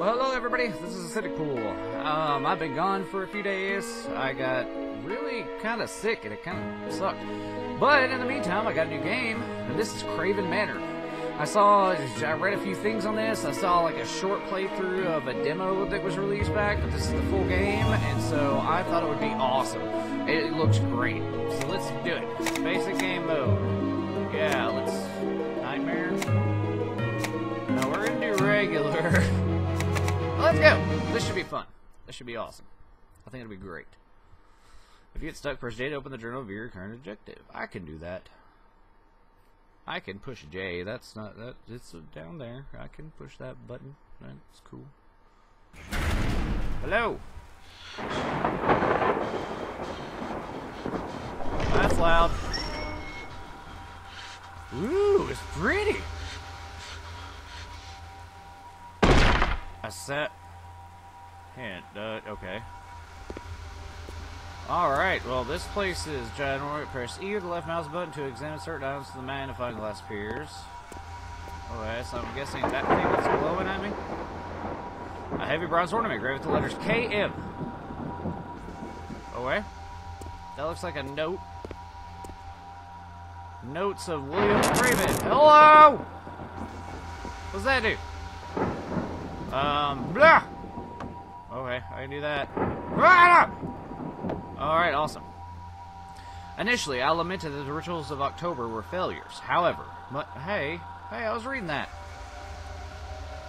Well, hello everybody. This is Acidic Pool. Um, I've been gone for a few days. I got really kind of sick and it kind of sucked. But in the meantime, I got a new game, and this is Kraven Manor. I saw, I read a few things on this. I saw like a short playthrough of a demo that was released back, but this is the full game, and so I thought it would be awesome. It looks great. So let's do it. Basic game mode. Yeah, let's. Nightmare. No, we're gonna do regular. Let's go! This should be fun. This should be awesome. I think it'll be great. If you get stuck, press J to open the journal of your current objective. I can do that. I can push J. That's not that. It's down there. I can push that button. That's cool. Hello. That's loud. Ooh, it's pretty. Set. Hint. Uh, okay. Alright, well, this place is ginormous. Press E or the left mouse button to examine certain items to the magnifying glass appears. Okay, so I'm guessing that thing that's glowing at me. A heavy bronze ornament engraved with the letters KM. Okay. That looks like a note. Notes of William Kraven. Hello! What's that do? Um, blah! Okay, I can do that. Alright, awesome. Initially, I lamented that the rituals of October were failures. However, but hey, hey, I was reading that.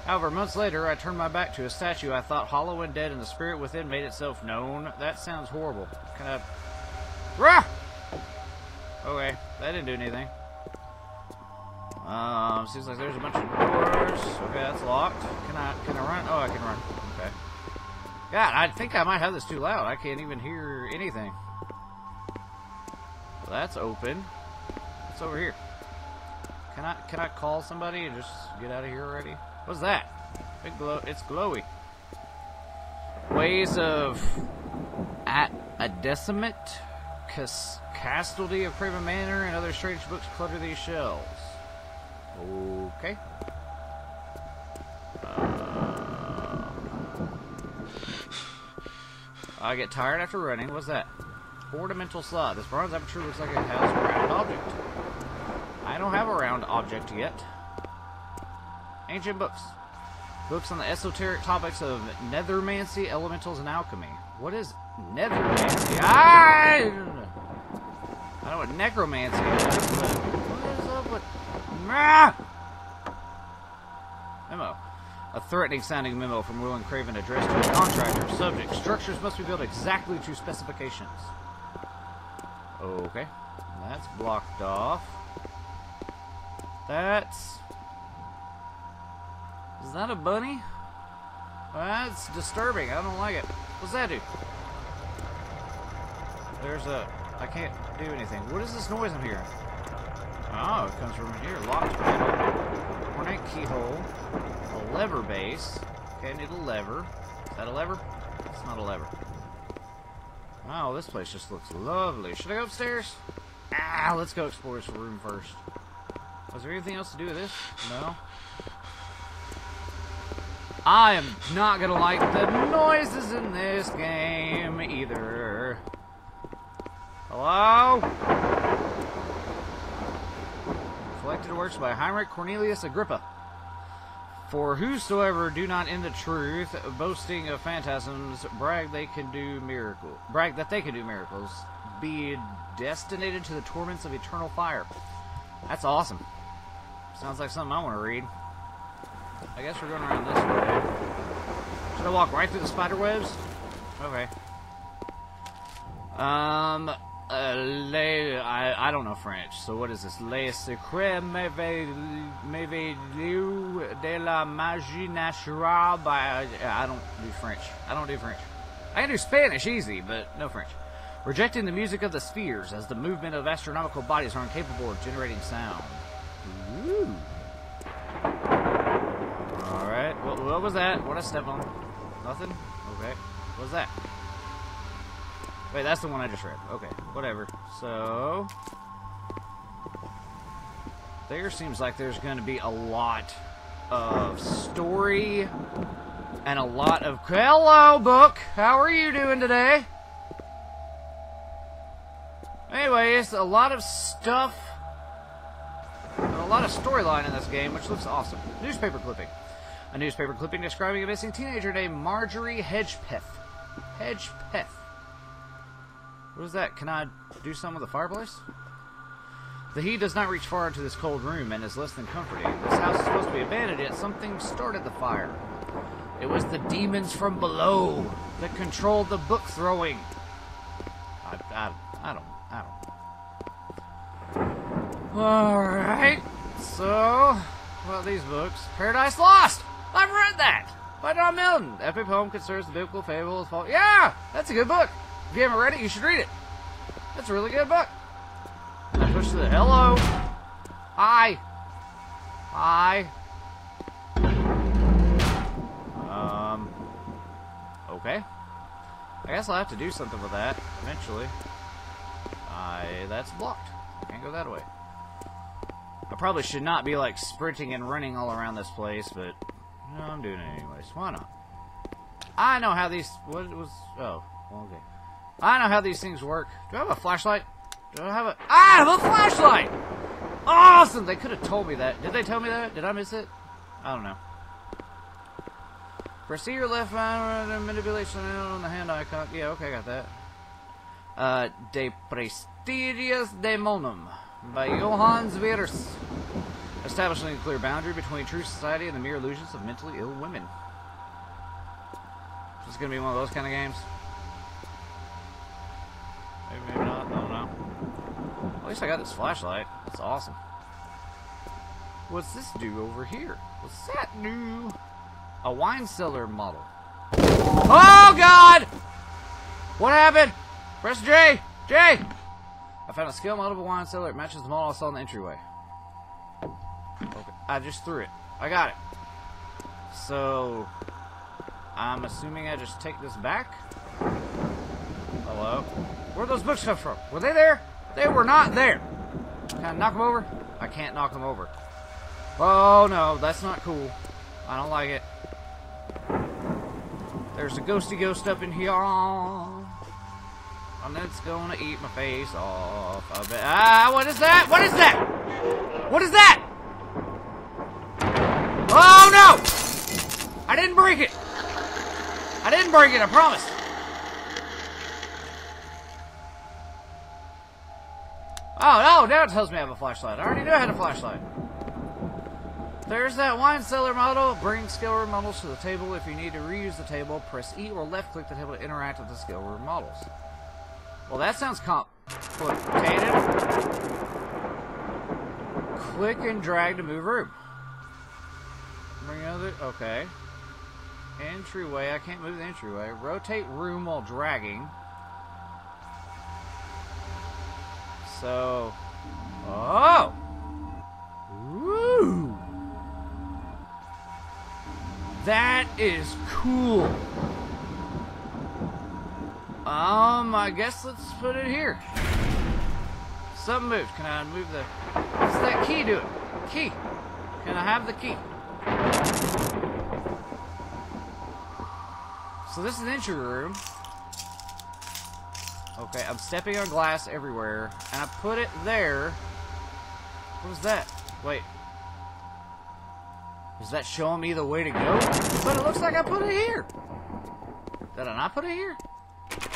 However, months later, I turned my back to a statue I thought hollow and dead, and the spirit within made itself known. That sounds horrible. Kind of. Rah! Okay, that didn't do anything. Um, seems like there's a bunch of doors. Okay, that's locked. Can I, can I run? Oh, I can run. Okay. God, I think I might have this too loud. I can't even hear anything. That's open. It's over here? Can I, can I call somebody and just get out of here already? What's that? Big glow. It's glowy. Ways of at a decimate, cas Castledy of Kraven Manor, and other strange books clutter these shelves. Okay. Uh, I get tired after running. What's that? Ornamental slot. This bronze aperture looks like it has a round object. I don't have a round object yet. Ancient books. Books on the esoteric topics of nethermancy, elementals, and alchemy. What is nethermancy? I, I know what necromancy is! Memo. A threatening sounding memo from William Kraven addressed to a contractor. Subject. Structures must be built exactly to specifications. Okay. That's blocked off. That's... Is that a bunny? That's disturbing. I don't like it. What's that do? There's a... I can't do anything. What is this noise I'm hearing? Oh, it comes from here. Locked panel. Ornate keyhole. A lever base. Okay, I need a lever. Is that a lever? It's not a lever. Wow, this place just looks lovely. Should I go upstairs? Ah, let's go explore this room first. Was there anything else to do with this? No. I am not gonna like the noises in this game either. Hello? Collected works by Heinrich Cornelius Agrippa. For whosoever do not in the truth, boasting of phantasms, brag they can do miracle, brag that they can do miracles, be destinated to the torments of eternal fire. That's awesome. Sounds like something I want to read. I guess we're going around this way. Should I walk right through the spider webs? Okay. Um, uh, les, I, I don't know French, so what is this? Les secrets merveilleux de la magie naturelle by, I don't do French. I don't do French. I can do Spanish easy, but no French. Rejecting the music of the spheres as the movement of astronomical bodies are incapable of generating sound. Ooh. Alright, what, what was that? What I step on? Nothing? Okay. What was that? Wait, that's the one I just read. Okay, whatever. So... There seems like there's going to be a lot of story And a lot of... Hello, book! How are you doing today? Anyways, a lot of stuff... A lot of storyline in this game, which looks awesome. Newspaper clipping. A newspaper clipping describing a missing teenager named Marjorie Hedgepeth. Hedgepeth. What is that? Can I do something with the fireplace? The heat does not reach far into this cold room and is less than comforting. This house is supposed to be abandoned, yet something started the fire. It was the demons from below that controlled the book throwing. I, I, I don't, I don't. Alright, so, well, these books. Paradise Lost! I've read that! By John Milton. Epic poem concerns the biblical fable of Yeah! That's a good book. If you haven't read it, you should read it. That's a really good book. Push the hello. Hi. Hi. Um. Okay. I guess I'll have to do something with that eventually. I that's blocked. Can't go that way. I probably should not be like sprinting and running all around this place, but no, I'm doing it anyways. Why not? I know how these. What was? Oh, okay. I know how these things work. Do I have a flashlight? Do I have a... I have a flashlight! Awesome! They could have told me that. Did they tell me that? Did I miss it? I don't know. Proceed your left hand manipulation on the hand icon. Yeah, okay, I got that. Uh, De Praesterius Daemonum by Johann Swiers. Establishing a clear boundary between true society and the mere illusions of mentally ill women. This is gonna be one of those kind of games. Least I got this flashlight. It's awesome. What's this do over here? What's that do? A wine cellar model. Oh, God! What happened? Press J! J! I found a scale model of a wine cellar. It matches the model I saw in the entryway. Okay. I just threw it. I got it. So, I'm assuming I just take this back? Hello? Where'd those books come from? Were they there? They were not there. Can I knock them over? I can't knock them over. Oh, no. That's not cool. I don't like it. There's a ghosty ghost up in here. And it's gonna eat my face off. I bet. Ah, what is that? What is that? What is that? Oh, no! I didn't break it. I didn't break it, I promise. Oh, no, now it tells me I have a flashlight. I already knew I had a flashlight. There's that wine cellar model. Bring skill room models to the table. If you need to reuse the table, press E or left click the table to interact with the skill room models. Well, that sounds complicated. Click and drag to move room. Bring other. Okay. Entryway. I can't move the entryway. Rotate room while dragging. So, oh, woo, that is cool. Um, I guess let's put it here. Something moved. Can I move the? What's that key doing? Key. Can I have the key? So this is the entry room. Okay, I'm stepping on glass everywhere, and I put it there. What was that? Wait. Is that showing me the way to go? But it looks like I put it here. Did I not put it here?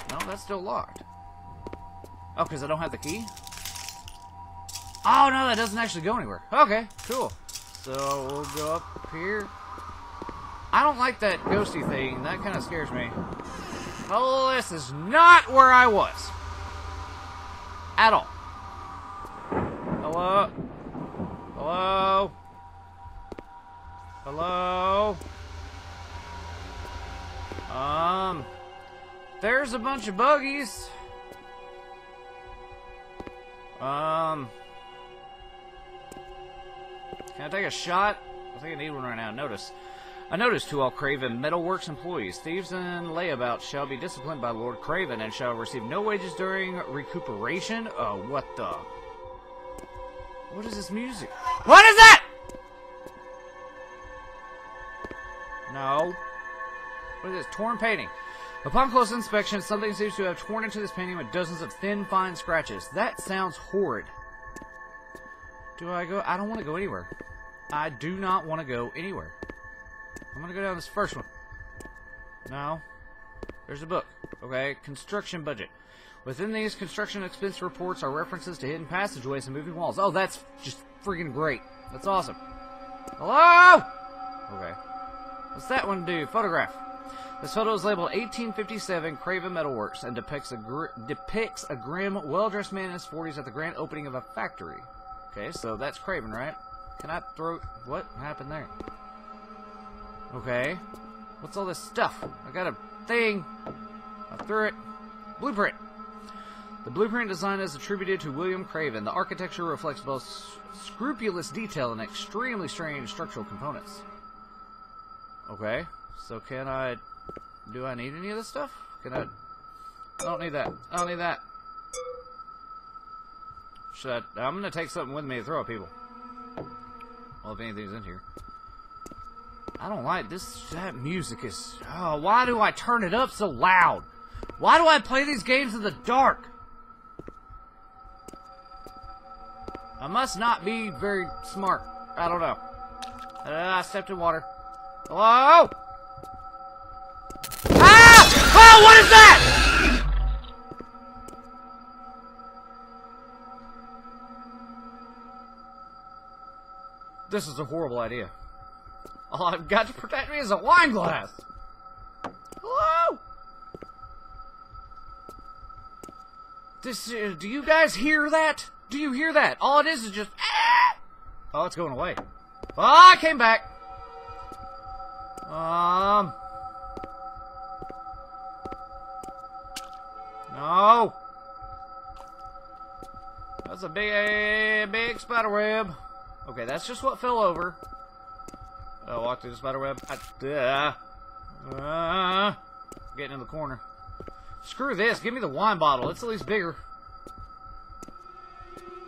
No, that's still locked. Oh, because I don't have the key? Oh, no, that doesn't actually go anywhere. Okay, cool. So, we'll go up here. I don't like that ghosty thing. That kind of scares me. Oh, this is not where I was. At all. Hello? Hello? Hello? Um, there's a bunch of buggies. Um, can I take a shot? I think I need one right now. Notice. A notice to all Kraven Metalworks employees. Thieves and layabouts shall be disciplined by Lord Kraven and shall receive no wages during recuperation. Oh, what the? What is this music? What is that? No. What is this? Torn painting. Upon close inspection, something seems to have torn into this painting with dozens of thin, fine scratches. That sounds horrid. Do I go? I don't want to go anywhere. I do not want to go anywhere. I'm to go down this first one. Now, There's a book. Okay. Construction budget. Within these construction expense reports are references to hidden passageways and moving walls. Oh, that's just freaking great. That's awesome. Hello? Okay. What's that one do? Photograph. This photo is labeled 1857 Kraven Metalworks and depicts a depicts a grim, well-dressed man in his 40s at the grand opening of a factory. Okay, so that's Kraven, right? Can I throw... What happened there? Okay. What's all this stuff? I got a thing. I threw it. Blueprint. The blueprint design is attributed to William Kraven. The architecture reflects both scrupulous detail and extremely strange structural components. Okay. So can I... Do I need any of this stuff? Can I... I don't need that. I don't need that. Should I... I'm gonna take something with me to throw at people. Well, if anything's in here. I don't like this. That music is... Oh, why do I turn it up so loud? Why do I play these games in the dark? I must not be very smart. I don't know. Uh, I stepped in water. Hello? Ah! Oh, what is that? This is a horrible idea. All I've got to protect me is a wine glass. Hello? This, uh, do you guys hear that? Do you hear that? All it is is just, ah! Oh, it's going away. Oh, I came back. Um. No. That's a big, big spider web. Okay, that's just what fell over. I walked through the spider web. I, uh, uh, getting in the corner. Screw this. Give me the wine bottle. It's at least bigger.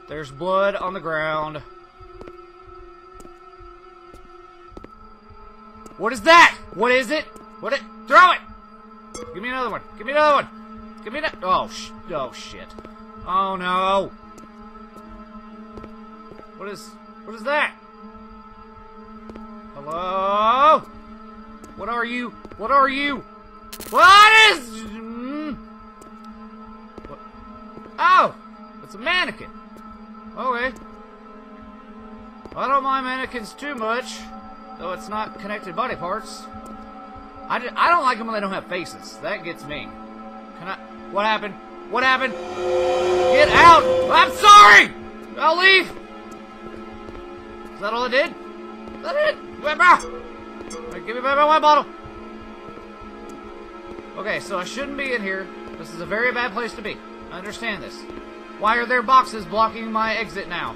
There's blood on the ground. What is that? What is it? What it? Throw it! Give me another one. Give me another one. Give me that. Oh, sh oh shit. Oh no. What is? What is that? Hello? What are you? What are you? What is? Mm. What? Oh, it's a mannequin. Okay. I don't mind mannequins too much, though it's not connected body parts. I, just, I don't like them when they don't have faces. That gets me. Can I? What happened? What happened? Get out! I'm sorry! I'll leave! Is that all it did? Is that it? Give me back my wine bottle! Okay, so I shouldn't be in here. This is a very bad place to be. I understand this. Why are there boxes blocking my exit now?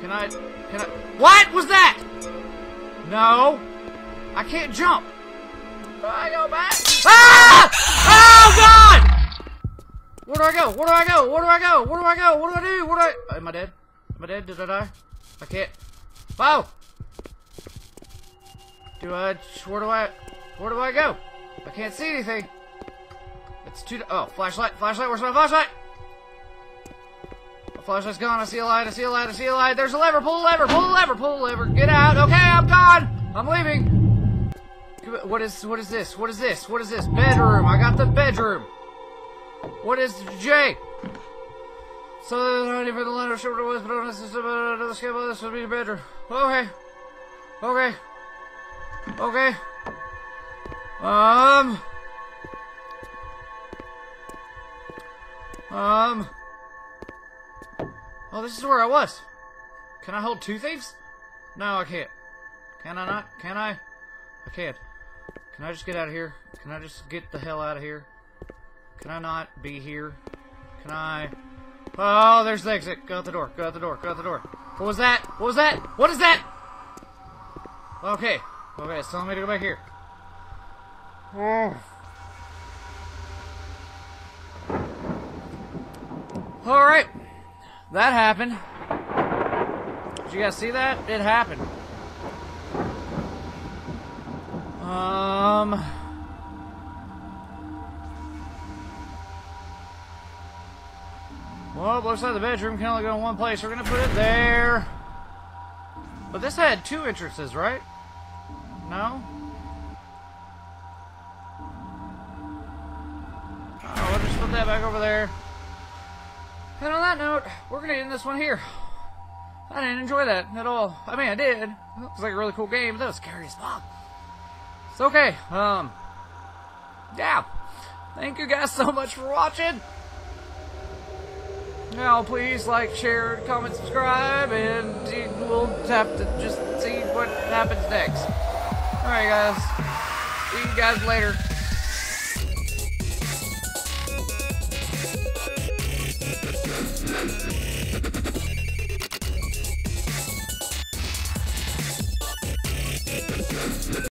Can I... Can I... What was that? No. I can't jump. I go back? Ah! Oh, God! Where do I go? Where do I go? Where do I go? Where do I go? What do I do? What do I... Am I dead? Am I dead? Did I die? I can't... Wow! Do I... Where do I... Where do I go? I can't see anything. It's too... Oh, flashlight. Flashlight. Where's my flashlight? My flashlight's gone. I see a light. I see a light. I see a light. There's a lever. Pull the lever. Pull the lever. Pull the lever. Get out. Okay, I'm gone. I'm leaving. What is... What is this? What is this? What is this? Bedroom. I got the bedroom. What is Jay? So not even the of shoulder was, but on the system, another scale, this would be bedroom. Okay. Okay. Okay. Um. Um. Oh, this is where I was. Can I hold two thieves? No, I can't. Can I not? Can I? I can't. Can I just get out of here? Can I just get the hell out of here? Can I not be here? Can I? Oh, there's the exit. Go out the door. Go out the door. Go out the door. What was that? What was that? What is that? Okay. Okay, it's telling me to go back here. Oh. Alright. That happened. Did you guys see that? It happened. Um... Well, looks like the bedroom can only go in one place. We're going to put it there. But this had two entrances, right? No? Oh, we'll just put that back over there. And on that note, we're gonna end this one here. I didn't enjoy that at all. I mean, I did. It was like a really cool game, but that was scary as fuck. It's okay. Um, yeah. Thank you guys so much for watching. Now, please like, share, comment, subscribe, and we'll have to just see what happens next. Alright, guys. See you guys later.